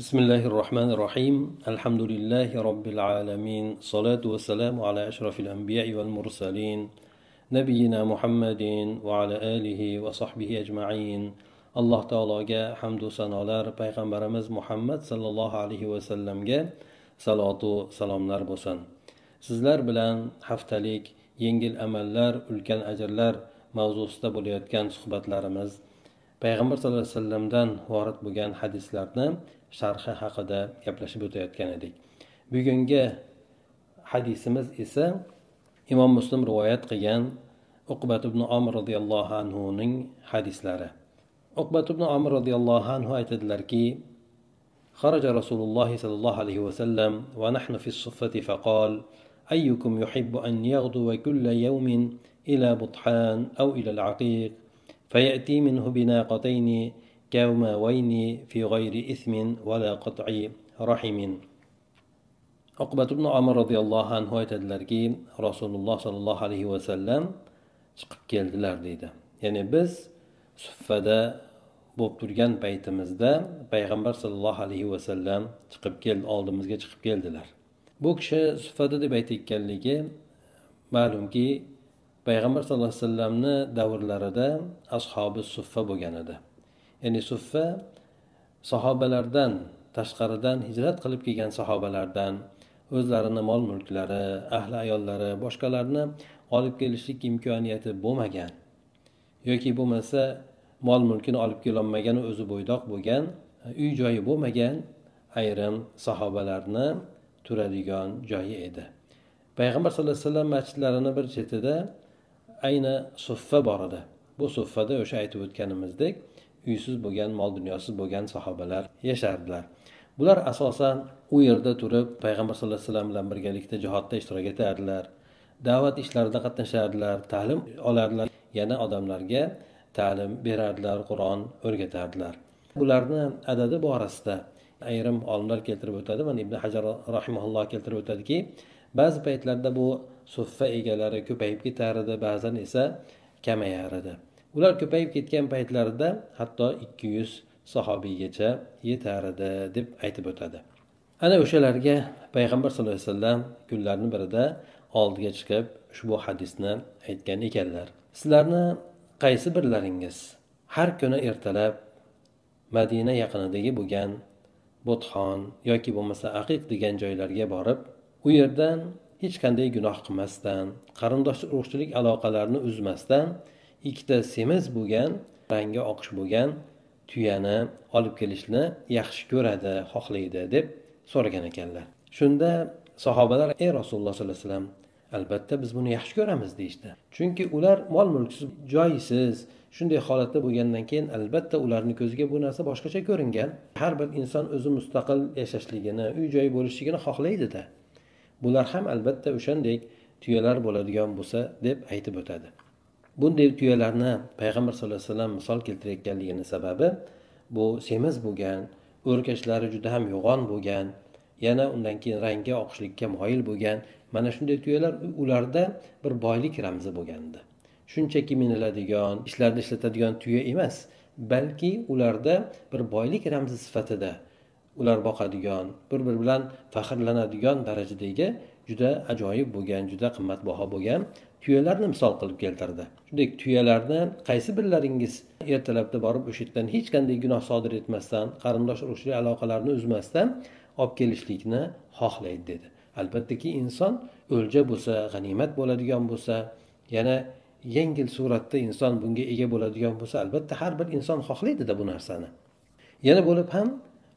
بسم الله الرحمن الرحيم الحمد لله رب العالمين صلاة والسلام على أشرف الأنبياء والمرسلين نبينا محمد وعلى آله وصحبه أجمعين alloh taologa hamdu sanolar payg'ambarimiz muhammad sollallohu alayhi vasallamga salotu salomlar bo'lsin sizlar bilan haftalik yengil amallar ulkan ajrlar mavzusida bo'layotgan suhbatlarimiz payg'ambar sallallohu alayhi vasallamdan vorid bo'lgan hadislarni sharhi haqida gaplashib o'tayotgan edik bugungi hadisimiz esa imom muslim rivoyat qilgan uqbat ibn omir roziyallohu anhuning hadislari uqbat ibn omir roziyallohu anhu aytadilarki خرج رسول الله صلى الله عليه وسلم ونحن في الصفة فقال أيكم يحب أن يغدو كل يوم إلى بطحان أو إلى العقيق فيأتي منه بناقتين كوماوين في غير إثم ولا قطع رحم uqbat ibn omir roziyallohu anhu aytadilarki rasululloh sollallohu alayhi vasallam chiqib keldilar deydi ya'ni biz suffada bo'lib turgan paytimizda payg'ambar sollallohu alayhi vasallam chiqib keldi oldimizga chiqib keldilar bu kishi suffada deb aytayotganligi ma'lumki payg'ambar sallallohu alayhi vasallamni davrlarida ashobi suffa bo'lgan edi Ya'ni suffa sahobalardan tashqaridan hijrat qilib kelgan sahobalardan o'zlarini mol mulklari ahli ayollari boshqalarni olib kelishlik imkoniyati bo'lmagan yoki bo'lmasa mol mulkini olib kelolmagan o'zi bo'ydoq bo'lgan uy joyi bo'lmagan ayrim sahobalarni turadigan joyi edi. Payg'ambar sallallohu alayhi vasallam masjidlarini bir chetida ayni suffa bor edi. Bu suffada o'sha aytib o'tganimizdek uysiz bo'lgan mol dunyosiz bo'lgan sahobalar yashardilar. Bular asosan u yerda turib payg'ambar sallallohu alayhi vasallam bilan birgalikda jihodda ishtirok etardilar. Da'vat ishlarida qatnashardilar ta'lim olardilar. Yana odamlarga ta'lim berardilar qur'on o'rgatardilar. Bularni adadi borasida ayrim olimlar keltirib o'tadi mana ibn hajar rahimaulloh keltirib o'tadiki ba'zi paytlarda bu suffa egalari ko'payib ketar edi ba'zan esa kamayar edi ular ko'payib ketgan paytlarida hatto ikki yuz sahobiygacha yetar edi deb aytib o'tadi. Ana o'shalarga payg'ambar sallallohu alayhi vasallam kunlarni birida oldiga chiqib ushbu hadisni aytgan ekanlar. Sizlarni qaysi birlaringiz har kuni ertalab madina yaqinidagi bo'lgan bo'txon yoki bo'lmasa aqiq degan joylarga borib u yerdan hech qanday gunoh qilmasdan qarindosh urug'chilik aloqalarini uzmasdan ikkita semiz bo'lgan rangi oqish bo'lgan tuyani olib kelishni yaxshi ko'radi xohlaydi deb so'ragan ekanlar. Shunda sahobalar ey rasululloh sollallohu alayhi vasallam albatta biz buni yaxshi ko'ramiz deyishdi. Chunki ular mol mulksiz joysiz shunday holatda bo'lgandan keyin albatta ularni ko'ziga bu narsa boshqacha ko'ringan. Har bir inson o'zi mustaqil yashashligini uy joyi bo'lishligini xohlaydida bular ham albatta o'shandek tuyalar bo'ladigan bo'lsa deb aytib o'tadi. Bunday tuyalarni payg'ambar sallallohu alayhi vasallam misol keltirayotganligini sababi bu semiz bo'lgan o'rkashlari juda ham yo'g'on bo'lgan yana undan keyin rangi oqishlikka moyil bo'lgan mana shunday tuyalar ularda bir boylik ramzi bo'lgandi shunchaki miniladigan ishlarda ishlatadigan tuya emas balki ularda bir boylik ramzi sifatida ular boqadigan bir biri bilan faxrlanadigan darajadagi juda ajoyib bo'lgan juda qimmatbaho bo'lgan tuyalarni misol qilib keltirdi. Shunday tuyalarni qaysi birlaringiz ertalabda borib o'sha yerdan hech qanday gunoh sodir etmasdan qarindosh urug'chilik aloqalarini uzmasdan olib kelishlikni xohlaydi dedi. Albattaki inson o'lja bo'lsa g'animat bo'ladigan bo'lsa yana yengil suratda inson bunga ega bo'ladigan bo'lsa albatta har bir inson xohlaydida bu narsani. Yana bo'lib ham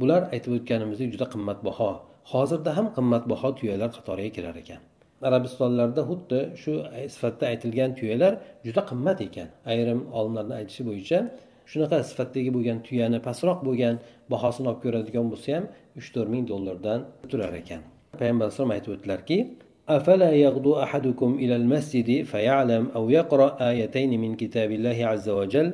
bular aytib o'tganimizdek juda qimmatbaho. Hozirda ham qimmatbaho tuyalar qatoriga kirar ekan. Arabistonlarda xuddi shu sifatda aytilgan tuyalar juda qimmat ekan ayrim olimlarni aytishi bo'yicha shunaqa sifatdagi bo'lgan tuyani pastroq bo'lgan bahosini olib ko'radigan bo'lsa ham uch to'rt ming dollardan turar ekan payg'ambar alayhisalom aytib o'tdilarki أفلا يغدو أحدكم إلى المسجد فيعلم أو يقرأ آيتين من كتاب الله عز وجل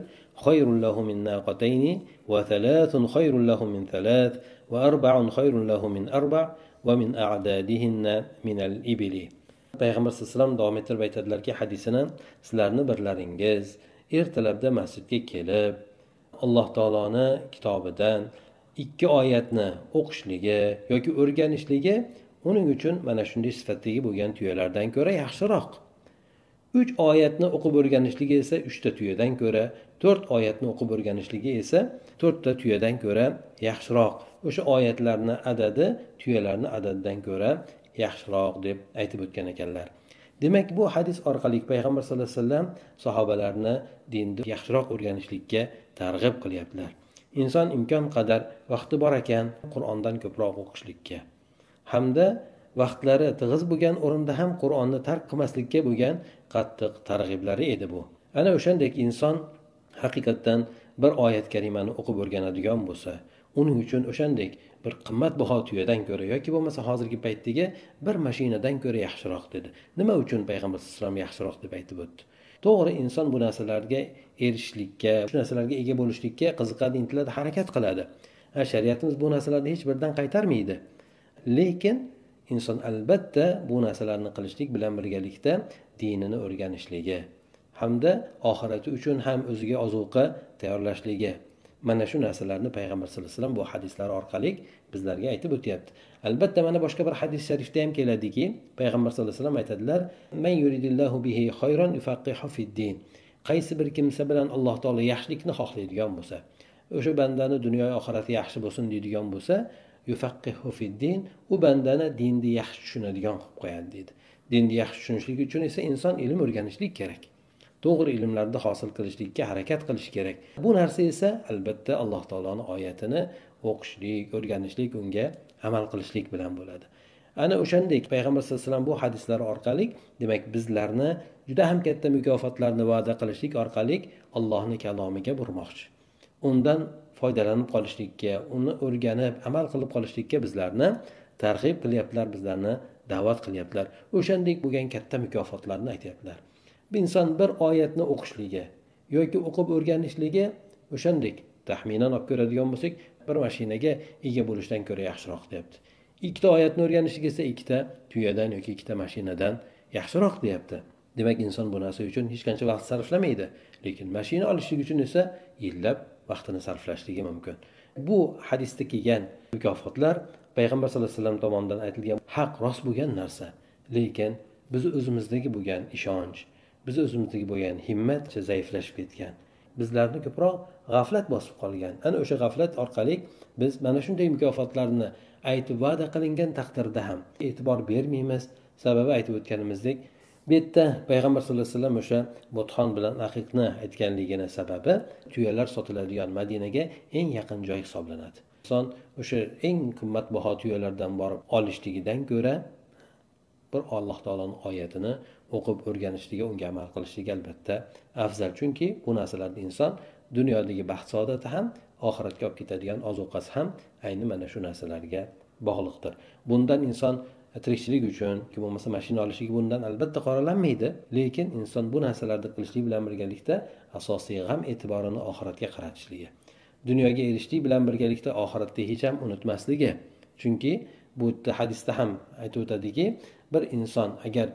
خير له من ناقتين وثلاث خير له من ثلاث وأربع خير له من أربع ومن أعدادهن من الإبل payg'ambar sallallohu alayhi vasallam davom ettirib aytadilarki hadisini sizlarni birlaringiz ertalabda masjidga kelib alloh taoloni kitobidan ikki oyatni o'qishligi yoki o'rganishligi uning uchun mana shunday sifatdagi bo'lgan tuyalardan ko'ra yaxshiroq. Uch oyatni o'qib o'rganishligi esa uchta tuyadan ko'ra to'rt oyatni o'qib o'rganishligi esa to'rtta tuyadan ko'ra yaxshiroq. O'sha oyatlarni adadi tuyalarni adadidan ko'ra yaxshiroq deb aytib o'tgan ekanlar. Demak bu hadis orqali payg'ambar sallallohu alayhi vasallam sahobalarni dinni yaxshiroq o'rganishlikka targ'ib qilyaptilar. Inson imkon qadar vaqti bor ekan qur'ondan ko'proq o'qishlikka. Hamda vaqtlari tig'iz bo'lgan o'rinda ham qur'onni tark qilmaslikka bo'lgan qattiq targ'iblari edi bu. Ana o'shandek inson haqiqatdan bir oyat karimani o'qib o'rganadigan bo'lsa uning uchun o'shandek bir qimmatbaho tuyadan ko'ra yoki bo'lmasa hozirgi paytdagi bir mashinadan ko'ra yaxshiroq dedi. Nima uchun payg'ambar alayhisalom yaxshiroq deb aytib o'tdi? To'g'ri inson bu narsalarga erishishlikka shu narsalarga ega bo'lishlikka qiziqadi intiladi harakat qiladi. Shariatimiz bu narsalarni hech biridan qaytarmaydi. Lekin inson albatta bu narsalarni qilishlik bilan birgalikda dinini o'rganishligi hamda oxirati uchun ham o'ziga ozuqa tayyorlashligi mana shu narsalarni payg'ambar sallallohu alayhi vasallam bu hadislar orqali bizlarga aytib o'tyapti. Albatta mana boshqa bir hadis sharifda ham keladiki payg'ambar sallallohu alayhi vasallam aytadilar man yuridillahu bihi khayron fiddin qaysi bir kimsa bilan alloh taolo yaxshilikni xohlaydigan bo'lsa o'sha bandani dunyo oxirati yaxshi bo'lsin deydigan bo'lsa yufaqihu fiddin u bandani dinni yaxshi tushunadigan qilib qo'yadi deydi. Dinni yaxshi tushunishlik uchun esa inson ilm o'rganishlik kerak. To'g'ri ilmlarni hosil qilishlikka harakat qilish kerak. Bu narsa esa albatta alloh taoloni oyatini o'qishlik o'rganishlik unga amal qilishlik bilan bo'ladi. Ana o'shandek payg'ambar sallallohu alayhi vasallam bu hadislar orqali demak bizlarni juda ham katta mukofotlarni va'da qilishlik orqali allohni kalomiga burmoqchi. Undan foydalanib qolishlikka uni o'rganib amal qilib qolishlikka bizlarni targ'ib qilyaptilar bizlarni da'vat qilyaptilar. O'shandek bo'lgan katta mukofotlarni aytyaptilar. Inson bir oyatni o'qishligi yoki o'qib o'rganishligi o'shandek taxminan olib ko'radigan bo'lsak bir mashinaga ega bo'lishdan ko'ra yaxshiroq deyapti. Ikkita oyatni o'rganishlik esa ikkita tuyadan yoki ikkita mashinadan yaxshiroq deyapti. Demak inson bu narsa uchun hech qancha vaqt sarflamaydi lekin mashina olishlik uchun esa yillab vaqtini sarflashligi mumkin. Bu hadisda kelgan mukofotlar payg'ambar sallallohu alayhi vasallam tomonidan aytilgan haq rost bo'lgan narsa lekin bizni o'zimizdagi bo'lgan ishonch bizni o'zimizdagi bo'lgan himmat zaiflashib ketgan bizlarni ko'proq g'aflat bosib qolgan. Ana o'sha g'aflat orqali biz mana shunday mukofotlarni aytib va'da qilingan taqdirda ham e'tibor bermaymiz. Sababi aytib o'tganimizdek bu yerda payg'ambar sallallohu alayhi vasallam o'sha butxon bilan aqiqni aytganligini sababi tuyalar sotiladigan madinaga eng yaqin joy hisoblanadi. Inson o'sha eng qimmatbaho tuyalardan borib olishligidan ko'ra bir alloh taoloni oyatini o'qib o'rganishligi unga amal qilishligi albatta afzal. Chunki bu narsalarni inson dunyodagi baxt saodati ham oxiratga olib ketadigan ozuqasi ham ayni mana shu narsalarga bog'liqdir. Bundan inson tirikchilik uchun yoki bo'lmasa mashina olishligi bundan albatta qoralanmaydi lekin inson bu narsalarni qilishlik bilan birgalikda asosiy g'am e'tiborini oxiratga qaratishligi dunyoga erishishlik bilan birgalikda oxiratni hech ham unutmasligi. Chunki bu yerda hadisda ham aytib o'tadiki bir inson agar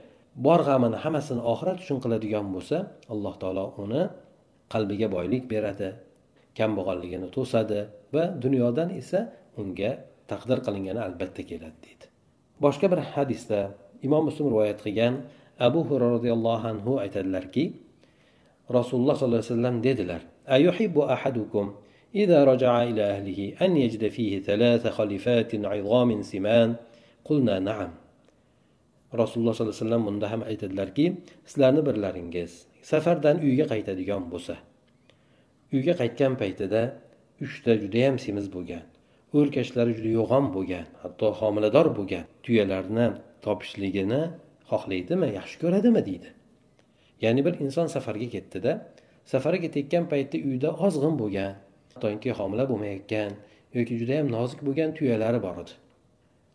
bor g'amini hammasini oxirat uchun qiladigan bo'lsa alloh taolo uni qalbiga boylik beradi kambag'alligini to'sadi va dunyodan esa unga taqdir qilingani albatta keladi deydi boshqa bir hadisda imom muslim rivoyat qilgan abu hurra roziyallohu anhu aytadilarki rasululloh sollallohu alayhi vasallam dedilar ayuhibbu ahadukum إذا رجع إلى أهله أن يجد فيه ثلاث خليفات عظام سمان قلنا نعم rasululloh sollallohu alayhi vasallam bunda ham aytadilarki sizlarni birlaringiz safardan uyga qaytadigan bo'lsa uyga qaytgan paytida uchta judayam semiz bo'lgan o'rkashlari juda yo'g'on bo'lgan hatto homilador bo'lgan tuyalarni topishligini xohlaydimi yaxshi ko'radimi? deydi. Ya'ni bir inson safarga ketdida safarga ketayotgan paytda uyda ozg'in bo'lgan hattoki homila bo'lmayotgan yoki judayam nozik bo'lgan tuyalari bor edi.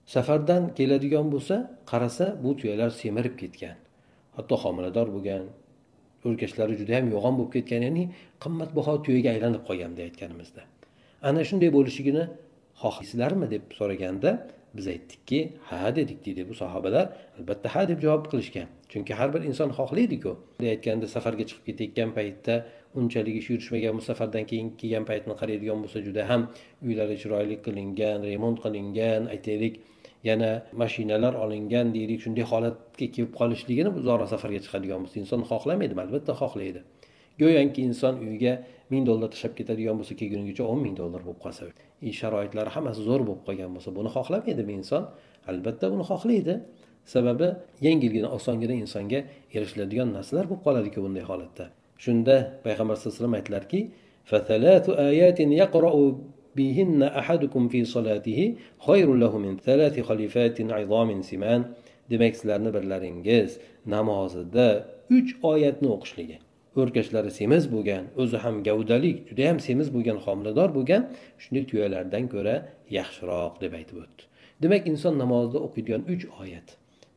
Safardan keladigan bo'lsa qarasa bu tuyalar semirib ketgan. Hatto homilador bo'lgan o'rkashlari juda yam yo'g'on bo'lib ketgan ya'ni qimmatbaho tuyaga aylanib qolgan bunday aytganimizda. Ana shunday bo'lishligini xohlaysizlarmi deb so'raganda biz aytdikki ha dedik deydi bu sahobalar albatta ha deb javob qilishgan. Chunki har bir inson xohlaydiku. Aytganda safarga chiqib ketayotgan paytda unchalik ish yurishmagan bu safardan keyin kelgan paytni qaraydigan bo'lsa juda ham uylari chiroyli qilingan remont qilingan aytaylik yana mashinalar olingan deylik shunday holatga kelib qolishligini uzoqroq safarga chiqadigan bo'lsa inson xohlamaydimi albatta xohlaydi. Go'yoki inson uyiga ming dollar tashlab ketadigan bo'lsa kelgunigacha o'n ming dollar bo'lib qolsa sharoitlari hammasi zo'r bo'lib qolgan bo'lsa buni xohlamaydimi inson. Albatta buni xohlaydi. Sababi yengilgina osongina insonga erishiladigan narsalar bo'lib qoladiku bunday holatda. Shunda payg'ambar sallallohu alayhi vasallam aytdilarki بهن أحدكم في صلاته خير له من ثلاث خليفات عظام سمان demak sizlarni birlaringiz namozida uch oyatni o'qishligi o'rkashlari semiz bo'lgan o'zi ham gavdalik judayam semiz bo'lgan homilador bo'lgan shunday tuyalardan ko'ra yaxshiroq deb aytib o'tdi demak inson namozida o'qiydigan uch oyat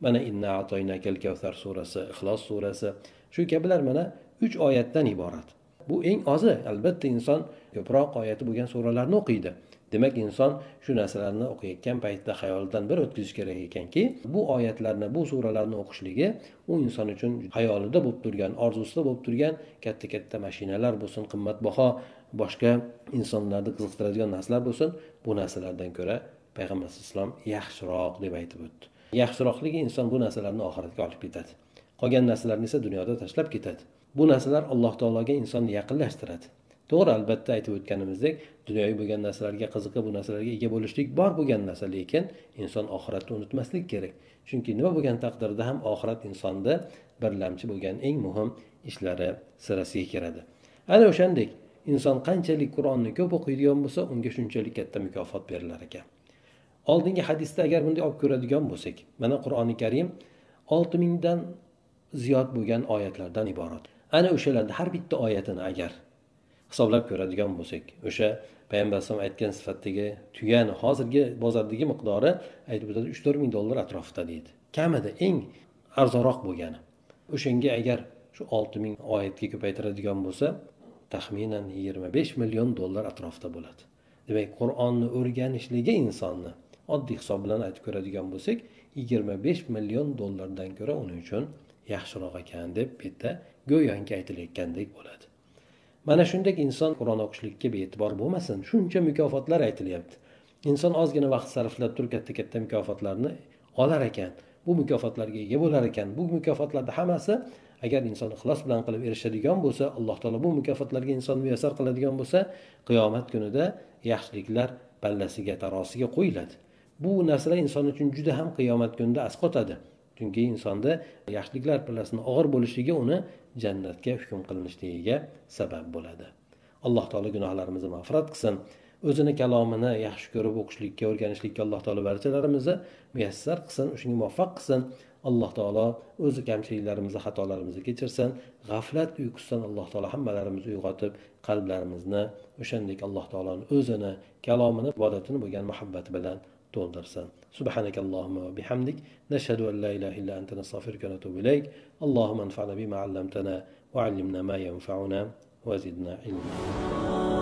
mana inna atoynakal kavsar surasi ixlos surasi shu kabilar mana uch oyatdan iborat bu eng ozi albatta inson ko'proq oyati bo'lgan suralarni o'qiydi. Demak inson shu narsalarni o'qiyotgan paytda xayolidan bir o'tkazish kerak ekanki bu oyatlarni bu suralarni o'qishligi u inson uchun xayolida bo'lib turgan orzusida bo'lib turgan katta katta mashinalar bo'lsin qimmatbaho boshqa insonlarni qiziqtiradigan narsalar bo'lsin. Bu narsalardan ko'ra payg'ambar alayhissalom yaxshiroq deb aytib o'tdi. Yaxshiroqligi inson bu narsalarni oxiratga olib ketadi. Qolgan narsalarni esa dunyoda tashlab ketadi. Bu narsalar alloh taologa insonni yaqinlashtiradi. To'g'ri albatta aytib o'tganimizdek dunyoviy bo'lgan narsalarga qiziqib bu narsalarga ega bo'lishlik bor bo'lgan narsa lekin inson oxiratni unutmaslik kerak. Chunki nima bo'lgan taqdirda ham oxirat insonni birlamchi bo'lgan eng muhim ishlari sirasiga kiradi. Ana o'shandek inson qanchalik qur'onni ko'p o'qiydigan bo'lsa unga shunchalik katta mukofot berilar ekan. Oldingi hadisda agar bunday olib ko'radigan bo'lsak mana qur'oni karim olti mingdan ziyod bo'lgan oyatlardan iborat. Ana o'shalarni har bitta oyatini agar hisoblab ko'radigan bo'lsak o'sha payg'ambar alayhisalom aytgan sifatdagi tuyani hozirgi bozordagi miqdori aytib o'tadi uch to'rt ming dollar atrofida deydi. Kamida eng arzonroq bo'lgani. O'shanga agar shu olti ming oyatga ko'paytiradigan bo'lsa taxminan yigirma besh million dollar atrofida bo'ladi. Demak qur'onni o'rganishligi insonni oddiy hisob bilan aytib ko'radigan bo'lsak yigirma besh million dollardan ko'ra uning uchun yaxshiroq ekan deb bu yerda go'yoki aytilayotgandek bo'ladi. Mana shunday inson qur'on o'qishlikka bee'tibor bo'lmasin shuncha mukofotlar aytilyapti. Inson ozgina vaqt sarflab turib katta katta mukofotlarni olar ekan. Bu mukofotlarga ega bo'lar ekan. Bu mukofotlarni hammasi agar inson ixlos bilan qilib erishadigan bo'lsa alloh taolo bu mukofotlarga inson muyassar qiladigan bo'lsa qiyomat kunida yaxshiliklar pallasiga tarosiga qo'yiladi. Bu narsalar inson uchun juda ham qiyomat kunida asqotadi. Chunki insonda yaxshiliklar pillasini og'ir bo'lishligi uni jannatga hukm qilinishligiga sabab bo'ladi. Alloh taolo gunohlarimizni mag'firat qilsin. O'zini kalomini yaxshi ko'rib o'qishlikka o'rganishlikka alloh taolo barchalarimizni muyassar qilsin shunga muvaffaq qilsin. Alloh taolo o'zi kamchiliklarimizni xatolarimizni kechirsin. G'aflat uyqusidan alloh taolo hammalarimizni uyg'otib qalblarimizni o'shandek alloh taoloni o'zini kalomini ibodatini bo'lgan muhabbati bilan to'ldirsin سبحانك اللهم وبحمدك نشهد أن لا إله إلا أنت نستغفرك ونتوب إليك. اللهم انفعنا بما علمتنا وعلمنا ما ينفعنا وزدنا علما.